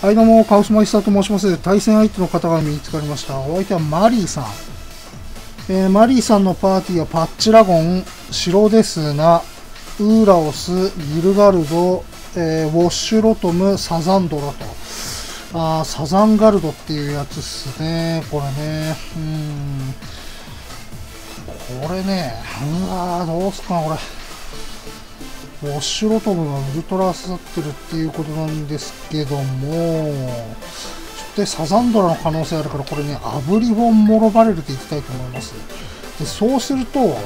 はい、どうも、カウスマイスターと申します。対戦相手の方が見つかりました。お相手はマリーさん。えーマリーさんのパーティーはパッチラゴン、シロデスナ、ウーラオス、ギルガルド、えーウォッシュロトム、サザンドラと。あサザンガルドっていうやつっすね。これね。うん。これね。うわー、どうすっかな、これ。ウォッシュロトムがウルトラ刺さってるっていうことなんですけども、ちょっとサザンドラの可能性あるから、これね、アブリボンモロバレルでいきたいと思います。で、そうすると、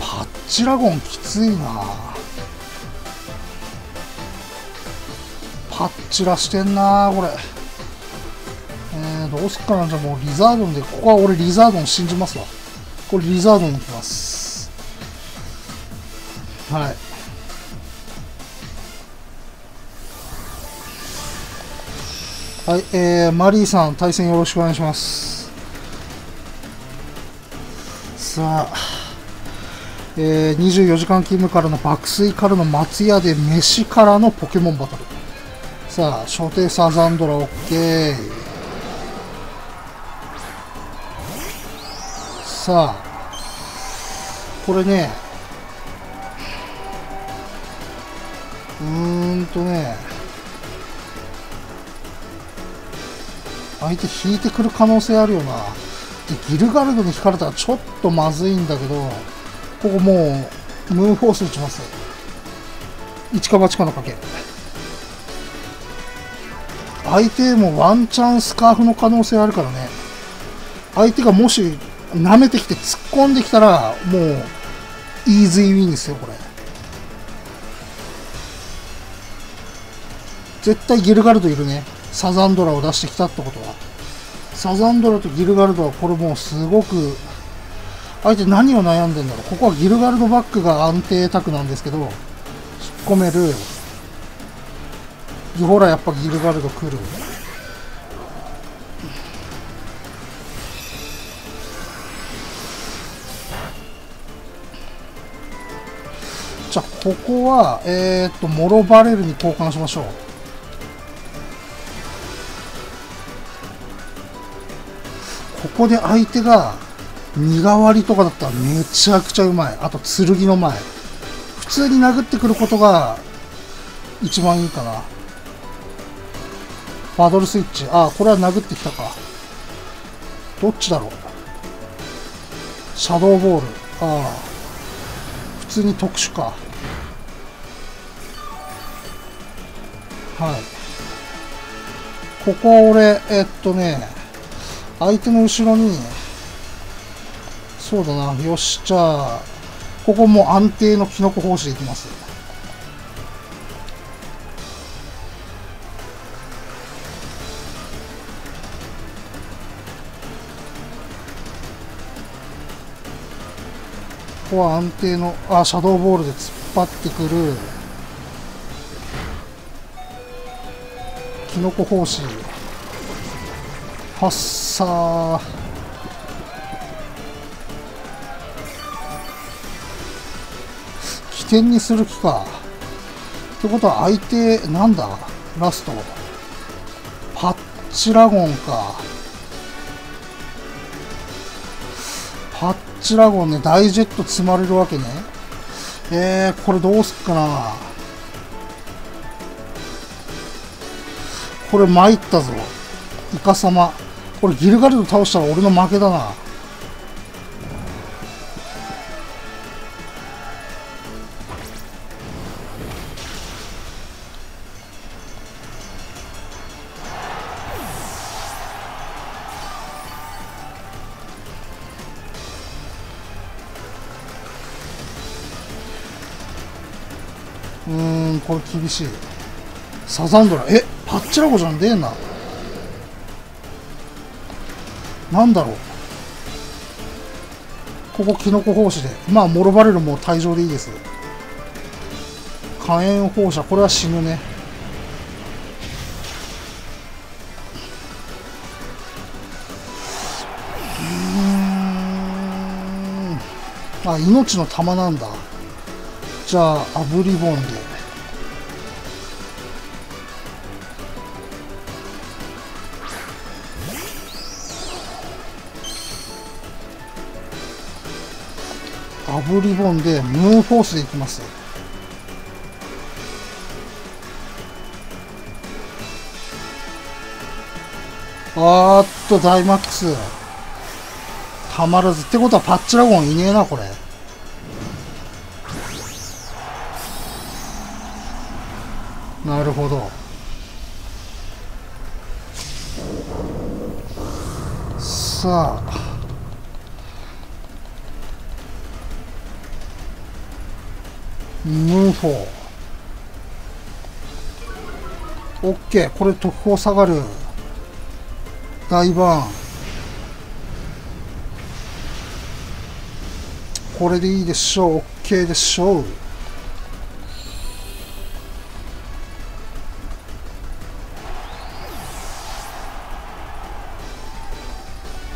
パッチラゴンきついなパッチラしてんなこれ。えー、どうすっかなじゃもうリザードンで、ここは俺リザードン信じますわ。これリザードンいきます。はい。はい、えー、マリーさん、対戦よろしくお願いします。さあ、えー、24時間勤務からの爆睡からの松屋で飯からのポケモンバトル。さあ、初手サザンドラ OK。さあ、これね、うーんとね、相手引いてくる可能性あるよな。で、ギルガルドに引かれたらちょっとまずいんだけど、ここもう、ムーンフォース打ちます。一か八かの賭け。相手もワンチャンスカーフの可能性あるからね。相手がもし舐めてきて突っ込んできたら、もう、イーズイウィンですよ、これ。絶対ギルガルドいるね。サザンドラを出してきたってことは。サザンドラとギルガルドはこれもうすごく、相手何を悩んでんだろう。ここはギルガルドバックが安定卓なんですけど、引っ込める。ほら、やっぱギルガルド来る。じゃあ、ここは、えーっと、モロバレルに交換しましょう。ここで相手が身代わりとかだったらめちゃくちゃうまい。あと剣の前。普通に殴ってくることが一番いいかな。バトルスイッチ。ああ、これは殴ってきたか。どっちだろう。シャドーボール。ああ。普通に特殊か。はい。ここは俺、えっとね、相手の後ろに、そうだな、よし、じゃあ、ここも安定のキノコ奉仕でいきます。ここは安定の、あ、シャドーボールで突っ張ってくる、キノコ奉仕。はっさー。起点にする気か。ってことは相手なんだ。ラスト。パッチラゴンか。パッチラゴンね大ジェット積まれるわけね。えー、これどうすっかな。これ参ったぞ。イカ様。これギルガルド倒したら俺の負けだな。うんこれ厳しい。サザンドラ。えパッチラゴじゃんねえななんだろう。ここキノコ奉仕で。まあモロバレルも退場でいいです。火炎放射。これは死ぬね。うーん。あ命の玉なんだ。じゃあアブリボンで。アブリボンでムーンフォースでいきます。あーっとダイマックス。たまらず。ってことはパッチラゴンいねえなこれ。なるほど。さあ。ムーフォーオッケーこれ特報下がる。大バーンこれでいいでしょう。OK でしょう。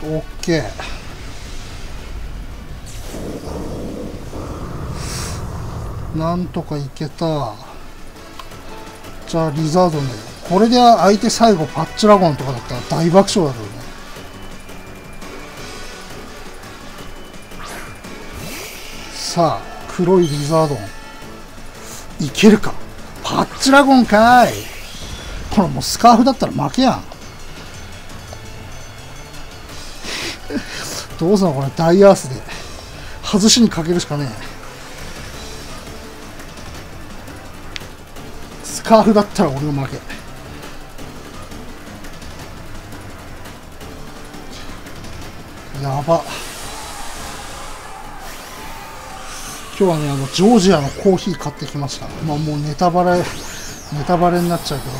オッケーなんとかいけた。じゃあリザードンでこれで相手最後パッチラゴンとかだったら大爆笑だけどね。さあ黒いリザードン。いけるか？パッチラゴンかい。これもうスカーフだったら負けやん。どうすんのこれ？ダイアースで。外しにかけるしかねえ。カーフだったら俺の負け。やば。今日はねあのジョージアのコーヒー買ってきました。まあもうネタバレネタバレになっちゃうけど。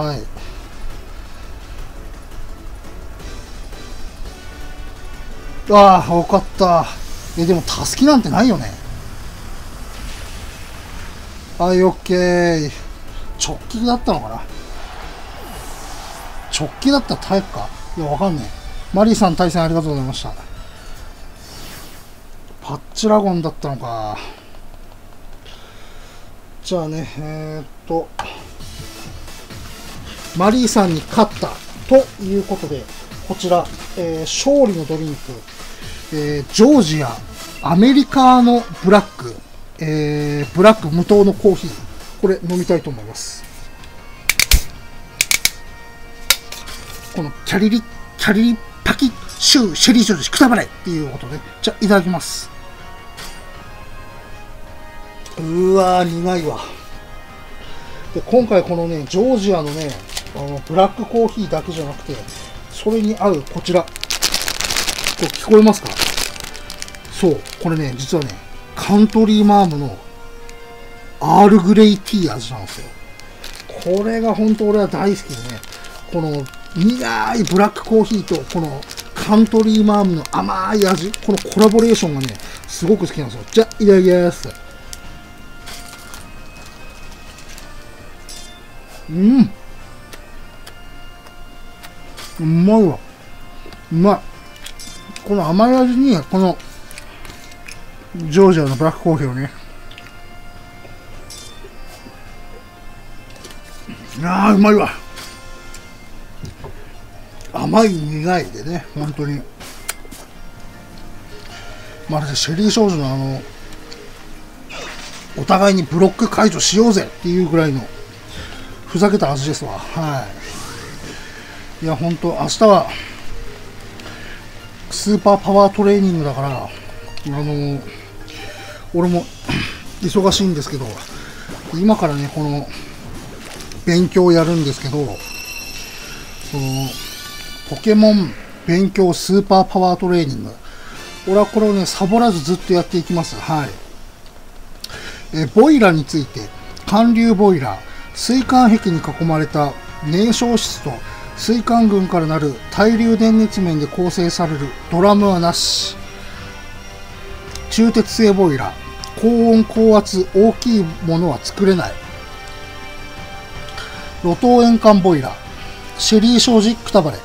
はい。ああよかった。えでもたすきなんてないよね。はいオッケー直帰だったのかな。直帰だったら体育か。いやわかんねえ。マリーさん対戦ありがとうございました。パッチラゴンだったのか。じゃあねえー、っと。マリーさんに勝ったということでこちら、えー、勝利のドリンク、えー、ジョージアアメリカのブラック、えー、ブラック無糖のコーヒー。これ飲みたいと思います。このキャリリキャリリパキシューシェリージョージくたばれっていうことでじゃあいただきます。うわ苦いわ。で今回このねジョージアのねあのブラックコーヒーだけじゃなくてそれに合うこちら。これ聞こえますか？そうこれね実はねカントリーマームのアールグレイティー味なんですよ。これが本当俺は大好きでねこの苦いブラックコーヒーとこのカントリーマームの甘い味このコラボレーションがねすごく好きなんですよ。じゃあいただきます。うん。うまいわ。うまい。この甘い味にこのジョージアのブラックコーヒーをね。ああうまいわ。甘い苦いでね本当に。まるでシェリー少女のあのお互いにブロック解除しようぜっていうぐらいのふざけた味ですわ。はい。いや本当明日はスーパーパワートレーニングだからあの俺も 忙しいんですけど今からねこの勉強をやるんですけどそのポケモン勉強スーパーパワートレーニング。俺はこれをねサボらずずっとやっていきます。はい。えボイラーについて。寒流ボイラー。水管壁に囲まれた燃焼室と水管群からなる対流電熱面で構成されるドラムはなし。中鉄製ボイラー。高温高圧大きいものは作れない。路頭円環ボイラー。シェリー障子くたばれ